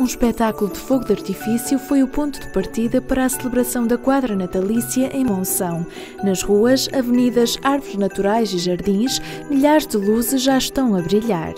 um espetáculo de fogo de artifício foi o ponto de partida para a celebração da quadra natalícia em Monção. Nas ruas, avenidas, árvores naturais e jardins, milhares de luzes já estão a brilhar.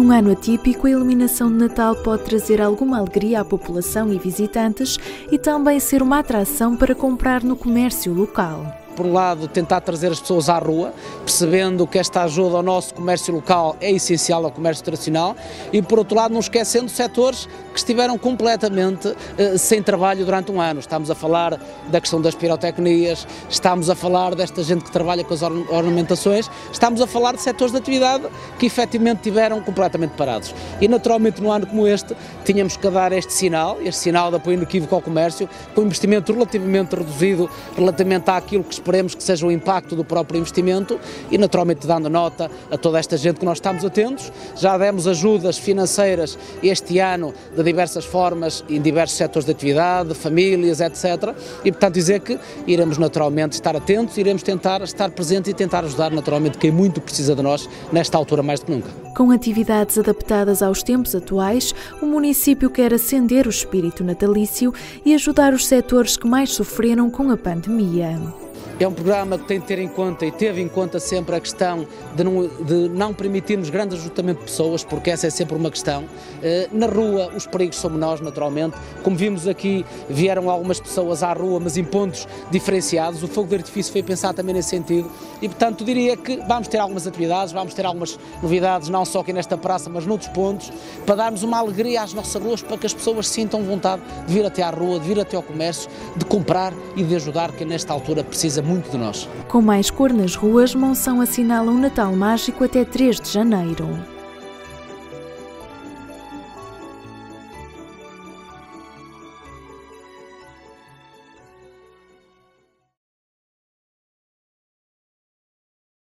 Num ano atípico, a iluminação de Natal pode trazer alguma alegria à população e visitantes e também ser uma atração para comprar no comércio local por um lado, tentar trazer as pessoas à rua, percebendo que esta ajuda ao nosso comércio local é essencial ao comércio tradicional, e por outro lado, não esquecendo setores que estiveram completamente eh, sem trabalho durante um ano. Estamos a falar da questão das pirotecnias, estamos a falar desta gente que trabalha com as ornamentações, estamos a falar de setores de atividade que efetivamente tiveram completamente parados. E naturalmente, num ano como este, tínhamos que dar este sinal, este sinal de apoio inequívoco ao comércio, com investimento relativamente reduzido relativamente àquilo que esperamos esperemos que seja o impacto do próprio investimento e naturalmente dando nota a toda esta gente que nós estamos atentos. Já demos ajudas financeiras este ano de diversas formas em diversos setores de atividade, famílias, etc. E portanto dizer que iremos naturalmente estar atentos, iremos tentar estar presentes e tentar ajudar naturalmente quem muito precisa de nós nesta altura mais do que nunca. Com atividades adaptadas aos tempos atuais, o município quer acender o espírito natalício e ajudar os setores que mais sofreram com a pandemia. É um programa que tem de ter em conta e teve em conta sempre a questão de não, de não permitirmos grande ajuntamento de pessoas, porque essa é sempre uma questão. Eh, na rua, os perigos somos nós, naturalmente. Como vimos aqui, vieram algumas pessoas à rua, mas em pontos diferenciados. O fogo de artifício foi pensado também nesse sentido. E, portanto, diria que vamos ter algumas atividades, vamos ter algumas novidades, não só aqui nesta praça, mas noutros pontos, para darmos uma alegria às nossas ruas, para que as pessoas sintam vontade de vir até à rua, de vir até ao comércio, de comprar e de ajudar, que nesta altura precisa muito de nós. Com mais cor nas ruas, Monção assinala um Natal mágico até 3 de janeiro.